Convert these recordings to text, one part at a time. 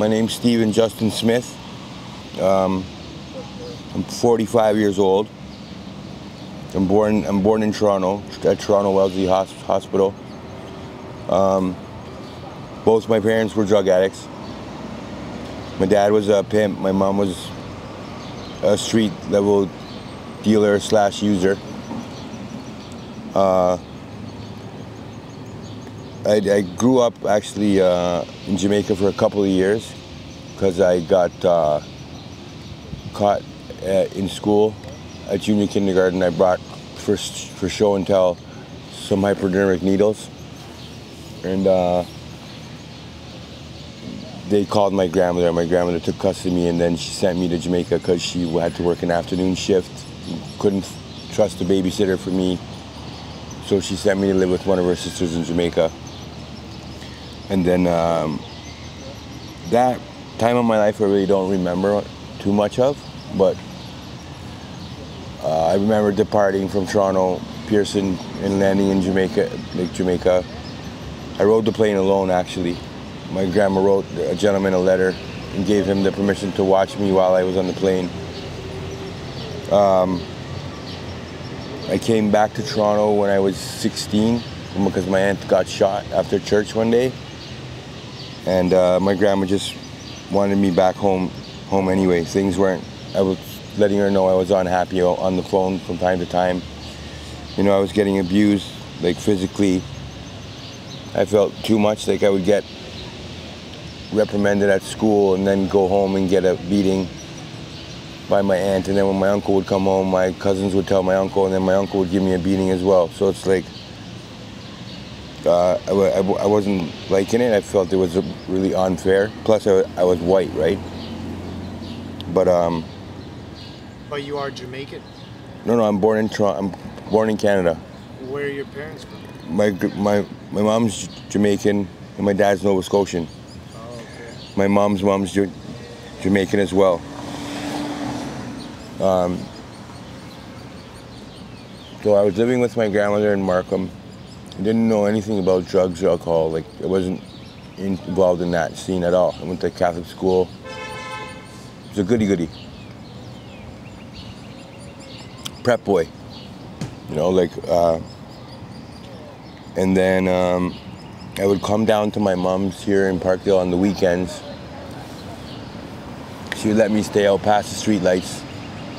My name's Steven Justin Smith. Um, I'm 45 years old. I'm born. I'm born in Toronto at Toronto Wellesley Hospital. Um, both my parents were drug addicts. My dad was a pimp. My mom was a street level dealer slash user. Uh, I, I, grew up actually uh, in Jamaica for a couple of years because I got uh, caught at, in school at junior kindergarten. I brought for, for show and tell some hypodermic needles and uh, they called my grandmother. My grandmother took custody of me, and then she sent me to Jamaica because she had to work an afternoon shift. Couldn't trust a babysitter for me, so she sent me to live with one of her sisters in Jamaica. And then um, that time of my life, I really don't remember too much of, but uh, I remember departing from Toronto, Pearson, and landing in Jamaica, Lake Jamaica. I rode the plane alone, actually my grandma wrote a gentleman a letter and gave him the permission to watch me while I was on the plane. Um, I came back to Toronto when I was 16 because my aunt got shot after church one day. And uh, my grandma just wanted me back home home anyway. Things weren't, I was letting her know I was unhappy on the phone from time to time. You know, I was getting abused, like physically. I felt too much, like I would get reprimanded at school and then go home and get a beating by my aunt. And then when my uncle would come home, my cousins would tell my uncle, and then my uncle would give me a beating as well. So it's like, uh, I, I, I, wasn't liking it. I felt it was really unfair. Plus, I, I was white, right? But um. But you are Jamaican. No, no. I'm born in Toronto. I'm born in Canada. Where are your parents from? My my my mom's Jamaican and my dad's Nova Scotian. My mom's mom's Jamaican as well. Um, so I was living with my grandmother in Markham. Didn't know anything about drugs or alcohol. Like I wasn't involved in that scene at all. I went to Catholic school. It was a goody goody. Prep boy. You know, like, uh, and then um, I would come down to my mom's here in Parkdale on the weekends. She would let me stay out past the street lights,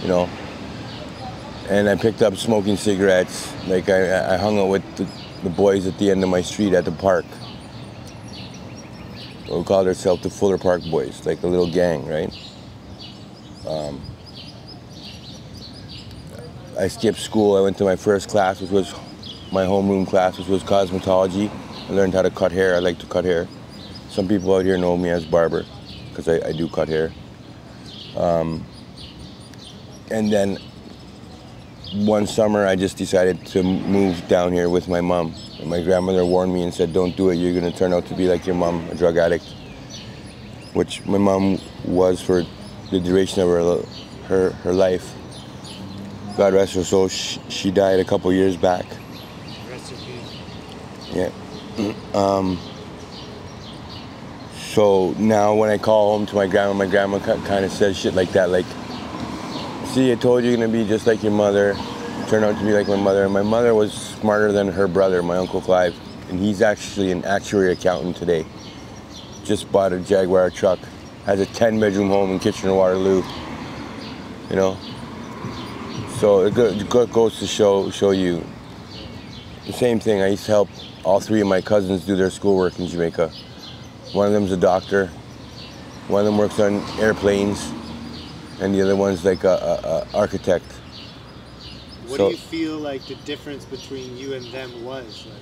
you know. And I picked up smoking cigarettes. Like I, I hung out with the, the boys at the end of my street at the park. We called ourselves the Fuller Park Boys, like a little gang, right? Um, I skipped school. I went to my first class, which was my homeroom class, which was cosmetology. I learned how to cut hair. I like to cut hair. Some people out here know me as barber because I, I, do cut hair. Um, and then one summer, I just decided to move down here with my mom. And my grandmother warned me and said, "Don't do it. You're going to turn out to be like your mom, a drug addict." Which my mom was for the duration of her her, her life. God rest her soul. She, she died a couple years back. Yeah. Um, so now when I call home to my grandma, my grandma kind of says shit like that, like, see, I told you you're gonna be just like your mother. Turned out to be like my mother. My mother was smarter than her brother, my Uncle Clive. And he's actually an actuary accountant today. Just bought a Jaguar truck. Has a 10 bedroom home in Kitchener-Waterloo. You know? So it goes to show, show you the same thing. I used to help all three of my cousins do their schoolwork in Jamaica. One of them's a doctor, one of them works on airplanes, and the other one's like a, a, a architect. What so, do you feel like the difference between you and them was? Like?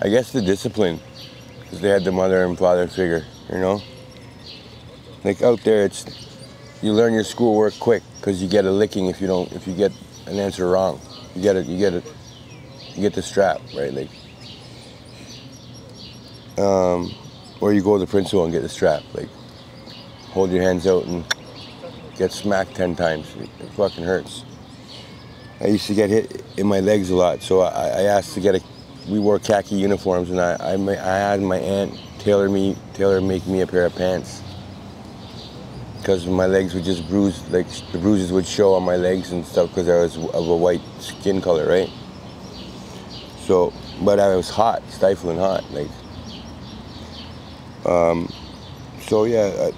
I guess the discipline, because they had the mother and father figure, you know? Like out there, it's you learn your schoolwork quick because you get a licking if you don't if you get an answer wrong. You get it. You get it you get the strap, right? Like, um, or you go to the principal and get the strap. Like, hold your hands out and get smacked 10 times. It fucking hurts. I used to get hit in my legs a lot, so I, I asked to get a. We wore khaki uniforms, and I, I, I had my aunt tailor me, tailor make me a pair of pants. Because my legs would just bruise, like the bruises would show on my legs and stuff because I was of a white skin color, right? So, but I was hot, stifling hot, like. Um, so yeah,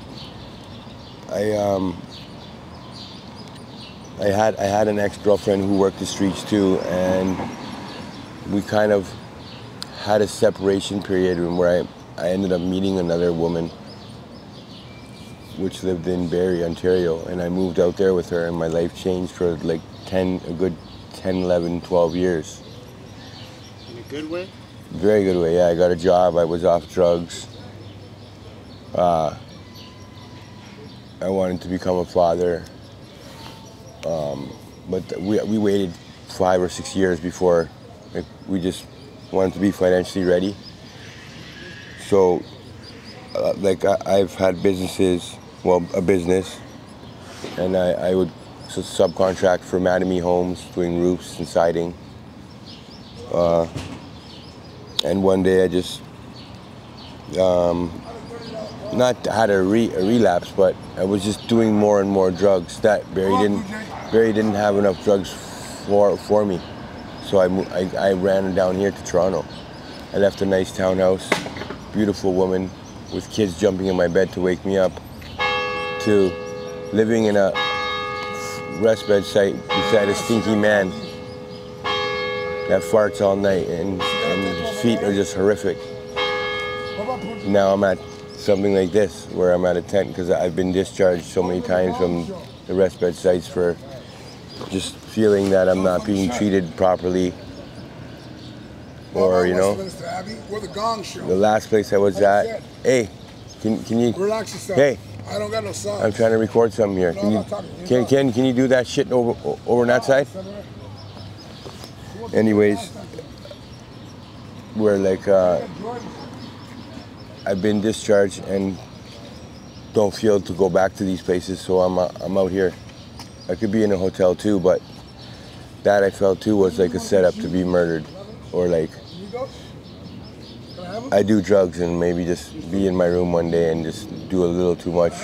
I, I um, I had I had an ex-girlfriend who worked the streets too, and we kind of had a separation period where I, I ended up meeting another woman which lived in Barrie, Ontario, and I moved out there with her and my life changed for like 10, a good 10, 11, 12 years. In a good way? Very good way, yeah. I got a job, I was off drugs. Uh, I wanted to become a father. Um, but we, we waited five or six years before like, we just wanted to be financially ready. So, uh, like, I, have had businesses, well, a business, and I, I would subcontract for Mattamy Homes doing roofs and siding. Uh, and one day I just um, not had a, re, a relapse, but I was just doing more and more drugs. That Barrie didn't Barrie didn't have enough drugs for for me, so I, I, I ran down here to Toronto. I left a nice townhouse, beautiful woman, with kids jumping in my bed to wake me up, to living in a rest bed site beside a stinky man that farts all night and, and his feet are just horrific. Now I'm at something like this where I'm at a tent because I've been discharged so many times from the rest bed sites for just feeling that I'm not being treated properly. Or, you know, the last place I was at, hey, can, can you, relax yourself. Hey, I don't got no songs. I'm trying to record something here. Can you, can, can, can you do that shit over, over on that side? Anyways, we're like, uh, I've been discharged and don't feel to go back to these places, so I'm, uh, I'm out here. I could be in a hotel too, but that I felt too was like a setup to be murdered, or like I do drugs and maybe just be in my room one day and just do a little too much,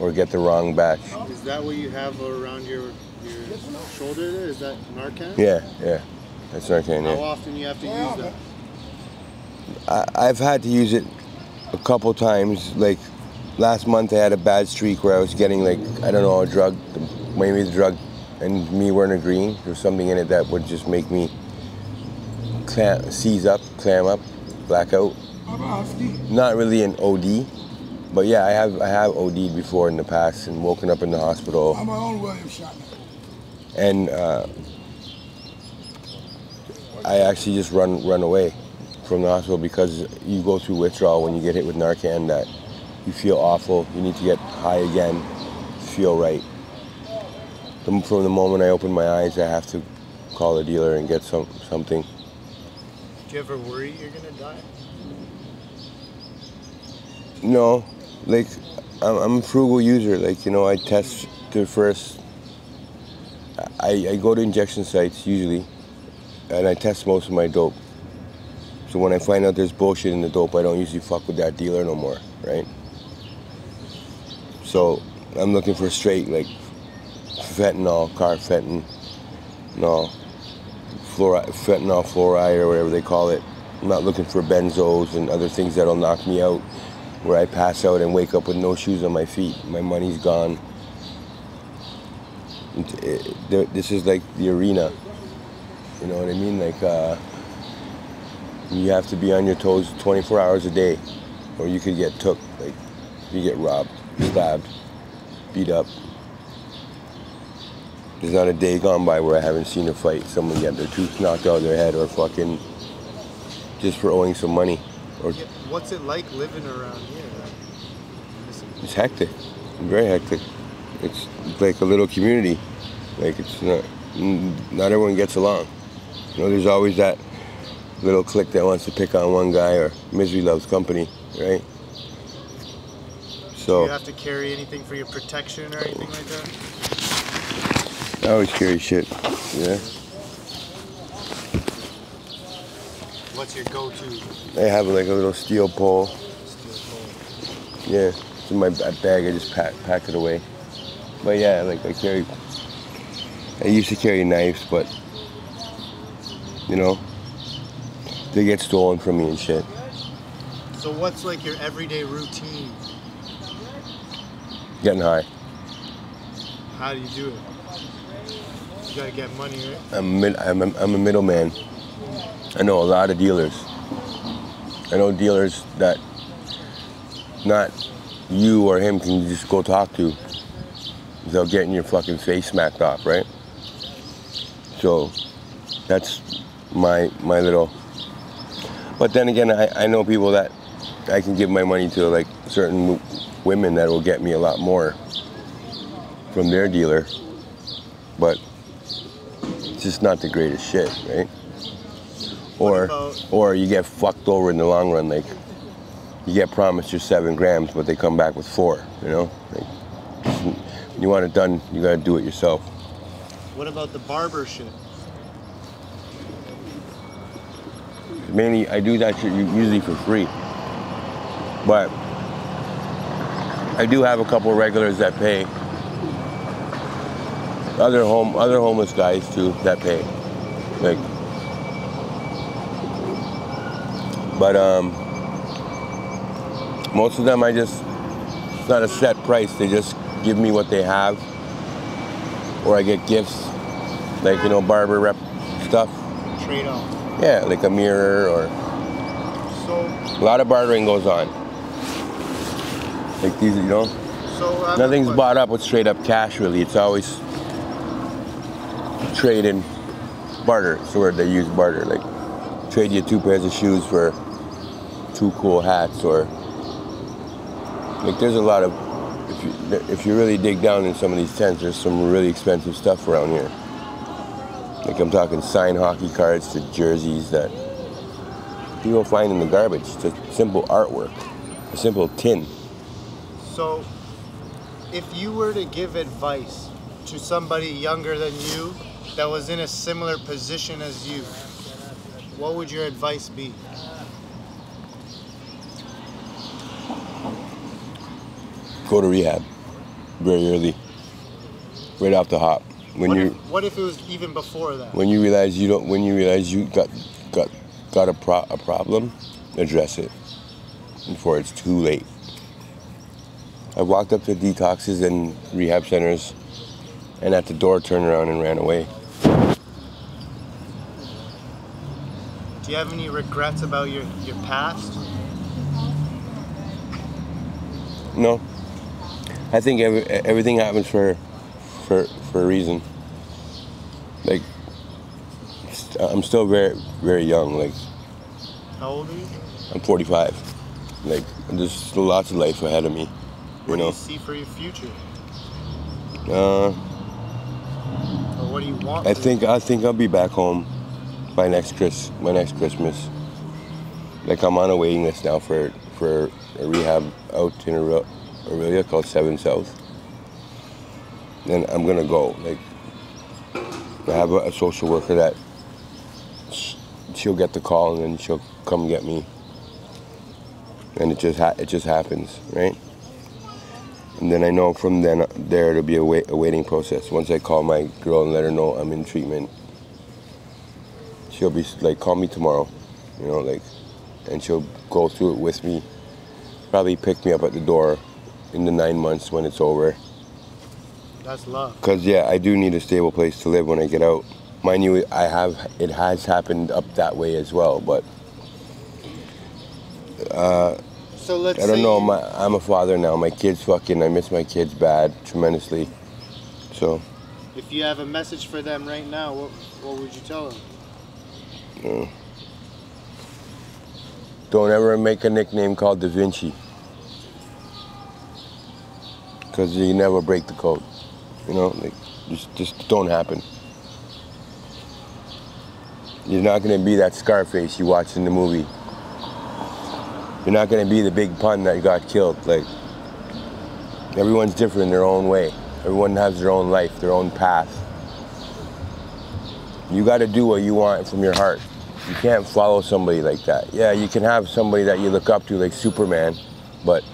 or get the wrong batch. Is that what you have around your your shoulder? There is that Narcan? Yeah, yeah, that's Narcan. How Yeah. often you have to use that? I, I've had to use it a couple times. Like last month, I had a bad streak where I was getting like I don't know a drug, maybe the drug, and me weren't agreeing. There's something in it that would just make me clam, seize up, clam up, blackout. Not really an OD, but yeah, I have I have OD'd before in the past and woken up in the hospital. I'm my own William Shatner. and uh, I actually just run run away from the hospital because you go through withdrawal when you get hit with Narcan that you feel awful. You need to get high again, feel right. From from the moment I open my eyes, I have to call the dealer and get some something. Do you ever worry you're gonna die? No, like I'm, I'm a frugal user. Like you know, I test the first. I, I go to injection sites usually, and I test most of my dope. So when I find out there's bullshit in the dope, I don't usually fuck with that dealer no more, right? So I'm looking for straight like fentanyl, carfentanil, no, fluoride, fentanyl fluoride or whatever they call it. I'm not looking for benzos and other things that'll knock me out, where I pass out and wake up with no shoes on my feet. My money's gone. This is like the arena. You know what I mean? Like, uh, you have to be on your toes 24 hours a day, or you could get took. Like, you get robbed, stabbed, beat up. There's not a day gone by where I haven't seen a fight. Someone get their tooth knocked out of their head, or fucking just for owing some money, or Yeah, What's it like living around here? It's hectic, very hectic. It's like a little community. Like it's not, not everyone gets along. You know, there's always that little clique that wants to pick on one guy, or misery loves company, right? Do So you have to carry anything for your protection or anything like that? I always carry shit. Yeah, What's your go-to? I have like a little steel pole. Yeah, it's in my bag. I just pack pack it away. But yeah, like I carry. I used to carry knives, but you know, they get stolen from me and shit. So what's like your everyday routine? Getting high. How do you do it? You gotta get money, right? I'm mid, I'm a, I'm a middleman. I know a lot of dealers. I know dealers that not you or him can just go talk to without getting your fucking face smacked off, right? So that's my my little. But then again, I, I know people that I can give my money to, like certain women that will get me a lot more from their dealer. But it's just not the greatest shit, right? Or or you get fucked over in the long run, like you get promised your seven grams, but they come back with four. You know, like, you want it done, you gotta do it yourself. What about the barber shit? Mainly, I do that shit usually for free, but I do have a couple regulars that pay. Other home, other homeless guys too that pay, like. But um, most of them I just it's not a set price. They just give me what they have, or I get gifts, like you know barber rep stuff. Trade off. Yeah, like a mirror or So a lot of bartering goes on. Like these, you know, so nothing's bought up with straight up cash really. It's always trade and barter. It's the word they use, barter. Like trade you two pairs of shoes for two cool hats or like there's a lot of if you if you really dig down in some of these tents, there's some really expensive stuff around here. Like I'm talking signed hockey cards to jerseys that people find in the garbage. Just simple artwork, a simple tin. So, if you were to give advice to somebody younger than you that was in a similar position as you, what would your advice be? Go to rehab very early, right off the hop. When what, you if, what if it was even before that? when you realize you don't when you realize you got got got a pro, a problem, address it before it's too late. I walked up to detoxes and rehab centers, and at the door turned around and ran away. Do you have any regrets about your, your past? No, I think every, everything happens for for for a reason. Like st- I'm still very very young. Like How old are you? I'm 45. Like there's still lots of life ahead of me. You What do know. you see for your future? Uh, Or what do you want? I think I think I'll be back home by next Chris by next Christmas. Like I'm on a waiting list now for for a rehab out in Aurel- Orillia called Seven South. And I'm gonna go. Like I have a, a social worker that sh- she'll get the call and then she'll come get me. And it just it just happens, right? And then I know from then there to be a, wait, a waiting process. Once I call my girl and let her know I'm in treatment, she'll be like, call me tomorrow, you know, like, and she'll go through it with me. Probably pick me up at the door in the nine months when it's over. That's love. Cause yeah, I do need a stable place to live when I get out. Mind you, I have it has happened up that way as well, but uh, So let's I don't know. My, I'm a father now. My kids fucking. I miss my kids bad tremendously. So if you have a message for them right now, what, what would you tell them? Mm. Don't ever make a nickname called Da Vinci. Because you never break the code. You know, like, just, just don't happen. You're not to be that Scarface you watch in the movie. You're not to be the big pun that got killed. Like, everyone's different in their own way. Everyone has their own life, their own path. You got to do what you want from your heart. You can't follow somebody like that. Yeah, you can have somebody that you look up to like Superman, but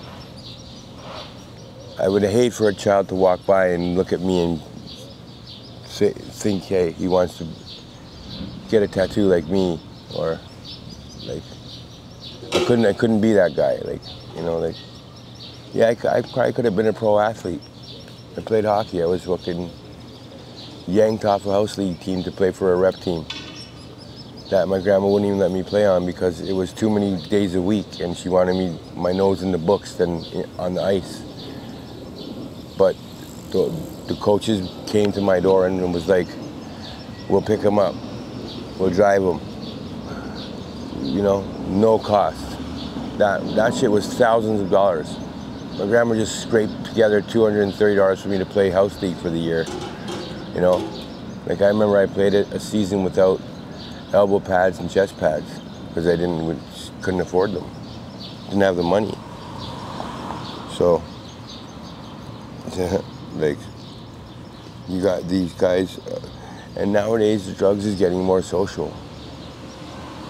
I would hate for a child to walk by and look at me and say, think, hey, he wants to get a tattoo like me, or like I couldn't, I couldn't be that guy. Like, you know, like yeah, I probably could have been a pro athlete. I played hockey. I was fucking yanked off a house league team to play for a rep team that my grandma wouldn't even let me play on because it was too many days a week and she wanted me my nose in the books than on the ice. But the, the coaches came to my door and was like, we'll pick him up. We'll drive him. You know, no cost. That, that shit was thousands of dollars. My grandma just scraped together $230 for me to play house league for the year. You know, like I remember I played it a season without elbow pads and chest pads because I didn't couldn't afford them. Didn't have the money. So, like, you got these guys, uh, and nowadays the drugs is getting more social.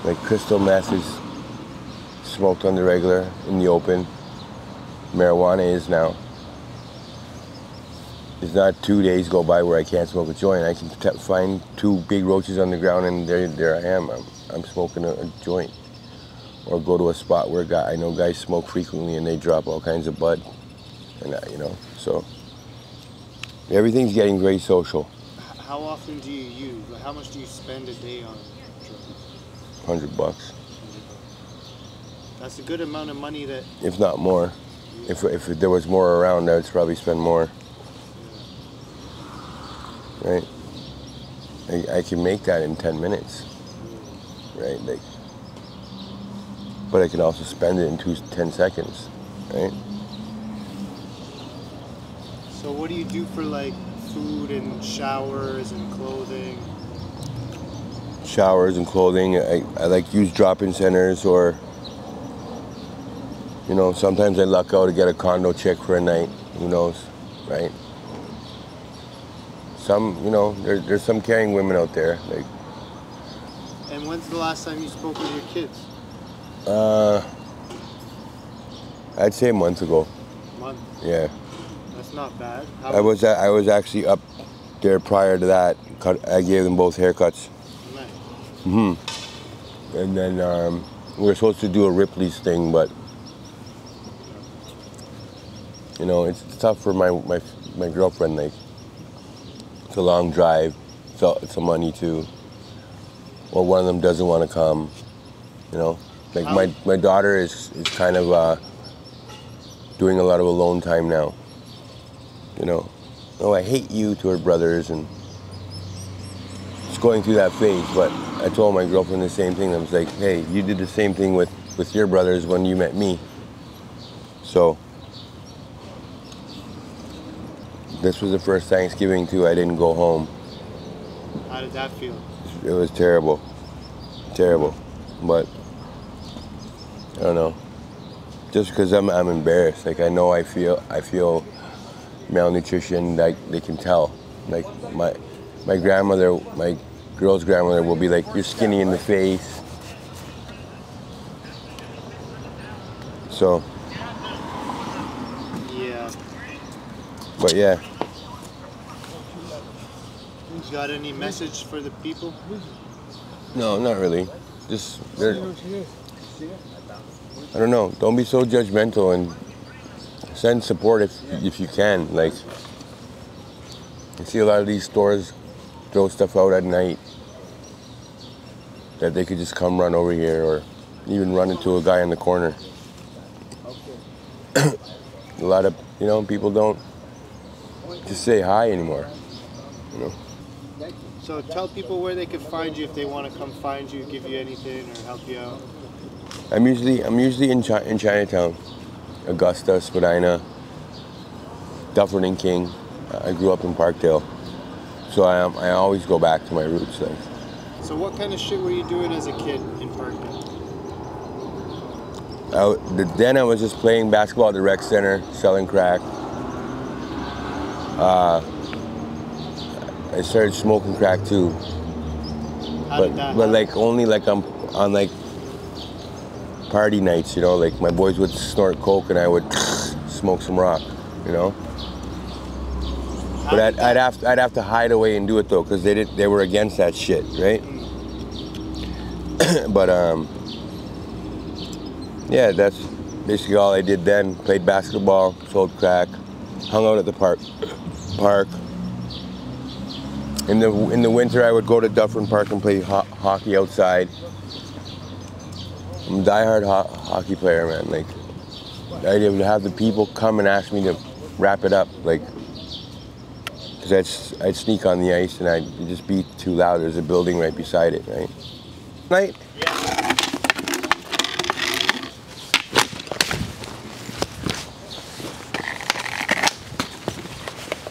Like crystal meth is smoked on the regular in the open. Marijuana is now. It's not two days go by where I can't smoke a joint. I can find two big roaches on the ground and there, there I am. I'm, I'm smoking a, a joint. Or go to a spot where guy, I know guys smoke frequently and they drop all kinds of bud. And that, you know, so everything's getting very social. How often do you use? Like, how much do you spend a day on drugs? Hundred bucks, That's a good amount of money that if not more. If, if there was more around, I'd probably spend more. Right? I, I can make that in 10 minutes. Right? Like, but I can also spend it in two, 10 seconds. Right? So what do you do for like food and showers and clothing? Showers and clothing. I, I like use drop-in centers or, you know, sometimes I luck out to get a condo check for a night. Who knows? Right? Some, you know, there, there's some caring women out there. Like, And when's the last time you spoke with your kids? uh, I'd say a month ago. Month. Yeah. Not bad. How I was I was actually up there prior to that. Cut, I gave them both haircuts. nice. hmm And then um, we were supposed to do a Ripley's thing, but you know it's tough for my my my girlfriend. Like it's a long drive. It's a, it's a money too. Or one of them doesn't want to come. You know, like my my daughter is is kind of uh, doing a lot of alone time now. You know, oh I hate you to her brothers and it's going through that phase. But I told my girlfriend the same thing. I was like, hey, you did the same thing with, with your brothers when you met me. So this was the first Thanksgiving too. I didn't go home. How did that feel? It was terrible, terrible. But I don't know. Just because I'm, I'm embarrassed. Like I know I feel I feel malnutrition. Like they can tell. Like my my grandmother, my girl's grandmother will be like, "You're skinny in the face." So, Yeah. but yeah, You got any message for the people? no, not really. Just they're, I don't know. Don't be so judgmental and send support if if you can. Like, I see a lot of these stores throw stuff out at night that they could just come run over here or even run into a guy in the corner. a lot of you know people don't just say hi anymore. You know. So tell people where they could find you if they want to come find you, give you anything, or help you out. I'm usually I'm usually in Chi- in Chinatown, Augusta, Spadina, Dufferin and King. I grew up in Parkdale, so I um, I always go back to my roots. Like So what kind of shit were you doing as a kid in Parkdale? I, then I was just playing basketball at the rec center, selling crack. Uh, I started smoking crack too, How but but like only like I'm on like party nights, you know, like my boys would snort coke and I would smoke some rock. you know. But I'd, I'd have to, I'd have to hide away and do it though, because they did they were against that shit, right? but um, yeah, that's basically all I did then. Played basketball, sold crack, hung out at the park. Park. In the in the winter, I would go to Dufferin Park and play ho- hockey outside. I'm a diehard ho- hockey player, man. Like, I'd even have the people come and ask me to wrap it up, like, because I'd, I'd sneak on the ice and I'd just be too loud. There's a building right beside it, right? Night.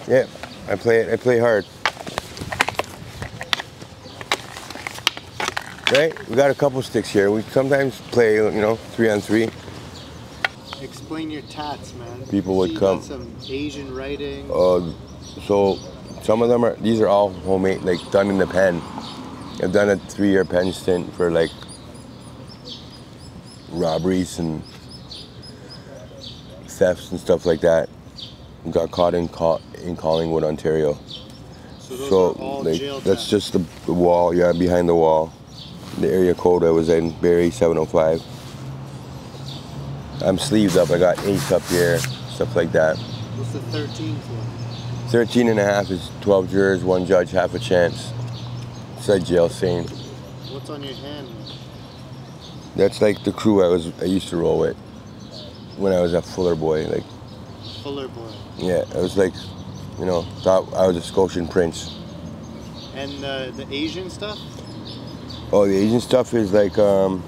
Yeah, I play it. I play hard. Right? We got a couple sticks here. We sometimes play, you know, three on three. Explain your tats, man. People would So come. Some Asian writing. Uh, so some of them are. These are all homemade, like done in the pen. I've done a three-year pen stint for like robberies and thefts and stuff like that. Got caught in caught in Collingwood, Ontario. so those So are all like, jail that's just the, the wall, yeah, behind the wall. The area code I was in, Barrie 705. I'm sleeved up. I got ace up here, stuff like that. What's the 13 for? 13 and a half is 12 jurors, one judge, half a chance. Said jail scene. What's on your hand? That's like the crew I was I used to roll with when I was a Fuller boy. Like Fuller boy. yeah, I was like, you know, thought I was a Scotian prince. And uh, the Asian stuff? Oh, the Asian stuff is like um,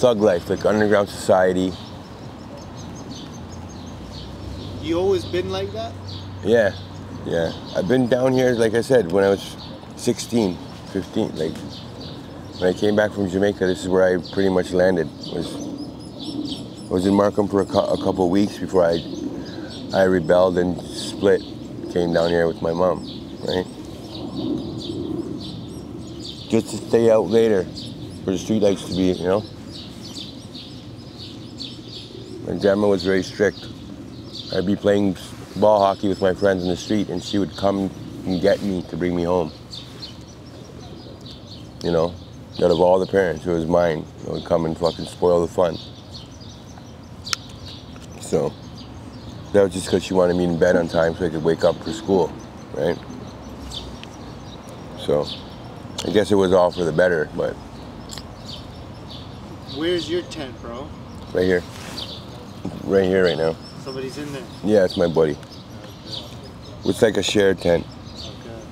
thug life, like underground society. You always been like that? Yeah, yeah. I've been down here, like I said, when I was 16, 15. Like when I came back from Jamaica, this is where I pretty much landed. Was I was in Markham for a, a couple weeks before I I rebelled and split. Came down here with my mom, right? Just to stay out later, where the street likes to be, you know. My grandma was very strict. I'd be playing ball hockey with my friends in the street, and she would come and get me to bring me home. You know, out of all the parents, it was mine. It would come and fucking spoil the fun. So that was just because she wanted me in bed on time so I could wake up for school, right? So I guess it was all for the better, but Where's your tent, bro? right here, right here, right now. Somebody's in there. Yeah, it's my buddy. It's like a shared tent. Okay.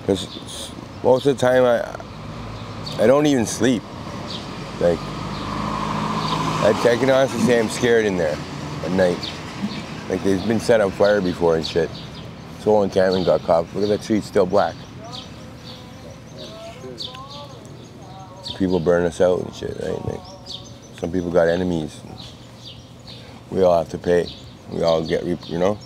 Because most of the time I I don't even sleep. Like I, I can honestly say I'm scared in there at night. Like they've been set on fire before and shit. Soul and Cameron got caught. Look at that tree, it's still black. People burn us out and shit, right? Like, some people got enemies. We all have to pay. We all get, you know.